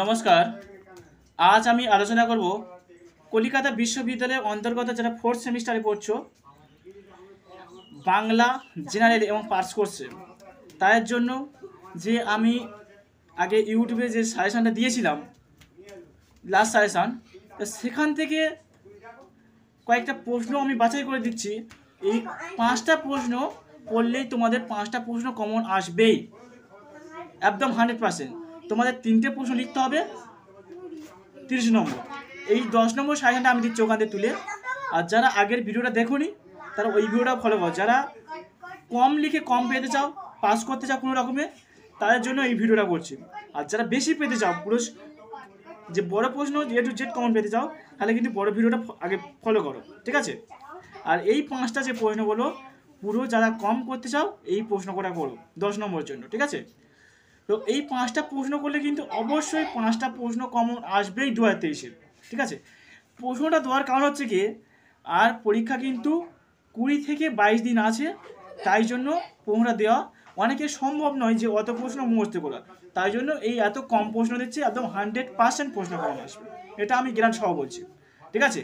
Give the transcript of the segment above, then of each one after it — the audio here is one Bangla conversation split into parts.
নমস্কার। আজ আমি আলোচনা করব কলিকাতা বিশ্ববিদ্যালয়ের অন্তর্গত যারা ফোর্থ সেমিস্টারে পড়ছো, বাংলা জেনারেল এবং পার্স কোর্সে তাদের জন্য যে আমি আগে ইউটিউবে যে সাজেশানটা দিয়েছিলাম লাস্ট সাজেশান সেখান থেকে কয়েকটা প্রশ্ন আমি বাছাই করে দিচ্ছি। এই পাঁচটা প্রশ্ন পড়লেই তোমাদের পাঁচটা প্রশ্ন কমন আসবেই, একদম হান্ড্রেড পার্সেন্ট তোমাদের তিনটে প্রশ্ন লিখতে হবে। তিরিশ নম্বর। এই দশ নম্বর সাজেশনটা আমি দিচ্ছি ওখান থেকে তুলে। আর যারা আগের ভিডিওটা দেখোনি, তারা ওই ভিডিওটা ফলো করো। যারা কম লিখে কম পেতে চাও পাস করতে চাও কোনো রকমে, তাদের জন্য এই ভিডিওটা করছি। আর যারা বেশি পেতে চাও, পুরো যে বড় প্রশ্ন এ টু জেড কমন পেতে চাও, তাহলে কিন্তু বড় ভিডিওটা আগে ফলো করো। ঠিক আছে? আর এই পাঁচটা যে প্রশ্নগুলো, পুরো যারা কম করতে চাও, এই প্রশ্ন করা করো দশ নম্বরের জন্য। ঠিক আছে? তো এই পাঁচটা প্রশ্ন করলে কিন্তু অবশ্যই পাঁচটা প্রশ্ন কমন আসবেই দু হাজার তেইশে ঠিক আছে? প্রশ্নটা দেওয়ার কারণ হচ্ছে কি আর পরীক্ষা কিন্তু কুড়ি থেকে বাইশ দিন আছে, তাই জন্য প্রশ্নটা দেওয়া অনেকের সম্ভব নয় যে অত প্রশ্ন মুখস্থ করা তাই জন্য এই এত কম প্রশ্ন দিচ্ছে, একদম হান্ড্রেড পার্সেন্ট প্রশ্ন কমন আসবে। এটা আমি জ্ঞান সহ বলছি। ঠিক আছে?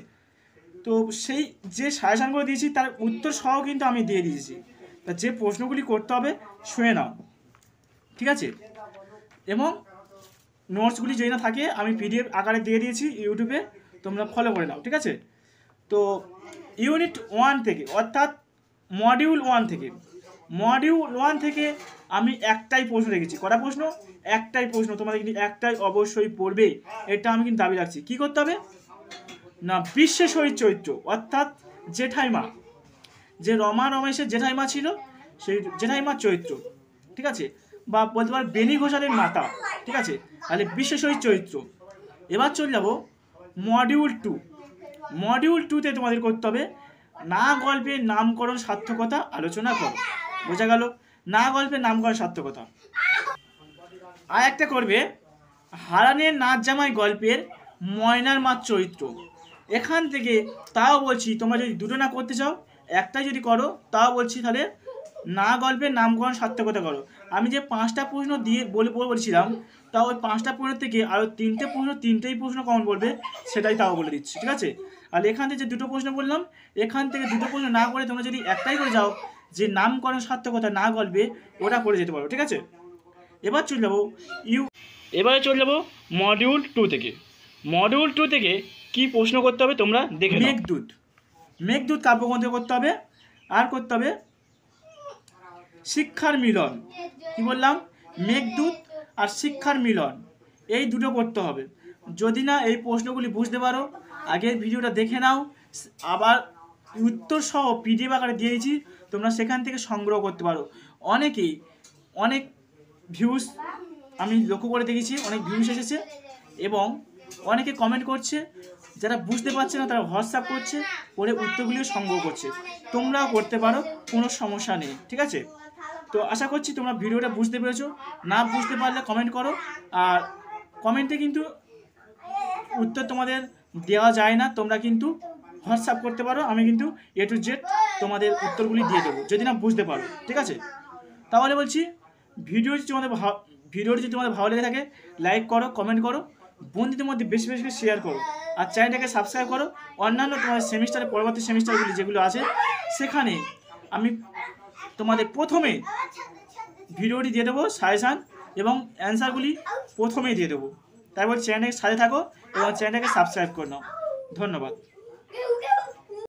তো সেই যে সাজেশানগুলো দিয়েছি, তার উত্তর সহ কিন্তু আমি দিয়ে দিয়েছি। তা যে প্রশ্নগুলি করতে হবে শুয়ে নাও। ঠিক আছে? এবং নোটসগুলি যদি না থাকে, আমি পিডিএফ আকারে দিয়ে দিয়েছি ইউটিউবে, তোমরা ফলো করে নাও, ঠিক আছে? তো ইউনিট ওয়ান থেকে, অর্থাৎ মডিউল ওয়ান থেকে মডিউল ওয়ান থেকে আমি একটাই প্রশ্ন রেখেছি। কটা প্রশ্ন? একটাই প্রশ্ন, তোমাদের কিন্তু একটাই অবশ্যই পড়বে, এটা আমি কিন্তু দাবি রাখছি। কী করতে হবে? না বিশ্বেশ্বরী চরিত্র, অর্থাৎ জেঠাইমা, যে রমা রমেশের জেঠাইমা ছিল, সেই জেঠাইমার চরিত্র, ঠিক আছে? বা বলতে পার বেনি ঘোষালের মাতা, ঠিক আছে? তাহলে বিশ্বেশ্বরী চরিত্র। এবার চলে যাব মডিউল টু মডিউল টুতে তোমাদের করতে হবে, না গল্পের নামকরণ সার্থকতা আলোচনা করো। বোঝা গেল? না গল্পের নামকরণ সার্থকতা। আর একটা করবে হারানের নাচ জামাই গল্পের ময়নার মাছ চরিত্র। এখান থেকে তাও বলছি, তোমরা যদি দুটো না করতে চাও, একটাই যদি করো, তাও বলছি তাহলে না গল্পের নামকরণ সার্থকতা করো। আমি যে পাঁচটা প্রশ্ন দিয়ে বলে বলে বলছিলাম তাও ওই পাঁচটা প্রশ্ন থেকে আরও তিনটে প্রশ্ন তিনটেই প্রশ্ন কমন পড়বে সেটাই তাও বলে দিচ্ছি ঠিক আছে? আর এখান থেকে যে দুটো প্রশ্ন বললাম এখান থেকে দুটো প্রশ্ন না করে তোমরা যদি একটাই করে যাও যে নামকরণ সার্থকতা না গল্পে ওটা করে যেতে পারো ঠিক আছে? এবার চলে যাব ইউ এবারে চলে যাব মডিউল টু থেকে। মডিউল টু থেকে কি প্রশ্ন করতে হবে তোমরা দেখে মেঘদূত। মেঘদূত কাব্যগ্রন্থ করতে হবে আর করতে হবে শিক্ষার মিলন। কি বললাম? মেঘদূত আর শিক্ষার মিলন। এই দুটো করতে হবে। যদি না এই প্রশ্নগুলি বুঝতে পারো, আগের ভিডিওটা দেখে নাও। আবার উত্তর সহ পিডিএফ আকারে দিয়েছি, তোমরা সেখান থেকে সংগ্রহ করতে পারো। অনেকেই, অনেক ভিউজ আমি লক্ষ্য করে দেখেছি, অনেক ভিউজ এসেছে এবং অনেকে কমেন্ট করছে, যারা বুঝতে পারছে না তারা হোয়াটসঅ্যাপ করছে, করে উত্তরগুলিও সংগ্রহ করছে। তোমরাও করতে পারো, কোনো সমস্যা নেই, ঠিক আছে? তো আশা করছি তোমরা ভিডিওটা বুঝতে পেরেছ। না বুঝতে পারলে কমেন্ট করো। আর কমেন্টে কিন্তু উত্তর তোমাদের দেওয়া যায় না। তোমরা কিন্তু হোয়াটসঅ্যাপ করতে পারো। আমি কিন্তু এ টু জেড তোমাদের উত্তরগুলি দিয়ে দেবো। যদি না বুঝতে পারো। ঠিক আছে? তাহলে বলছি, ভিডিও যদি তোমাদের ভিডিওটি যদি তোমাদের ভালো লেগে থাকে লাইক করো কমেন্ট করো। বন্ধুদের মধ্যে বেশি বেশি করে শেয়ার করো। আর চ্যানেলটাকে সাবস্ক্রাইব করো। অন্যান্য তোমাদের সেমিস্টারে পরবর্তী সেমিস্টারগুলি যেগুলো আছে, সেখানে আমি তোমাদের প্রথমে ভিডিওটি দিয়ে দেবো সাজেশান এবং অ্যান্সারগুলি প্রথমেই দিয়ে দেবো। তারপর চ্যানেলটাকে সাথে থাকো এবং চ্যানেলটাকে সাবস্ক্রাইব করে নাও। ধন্যবাদ।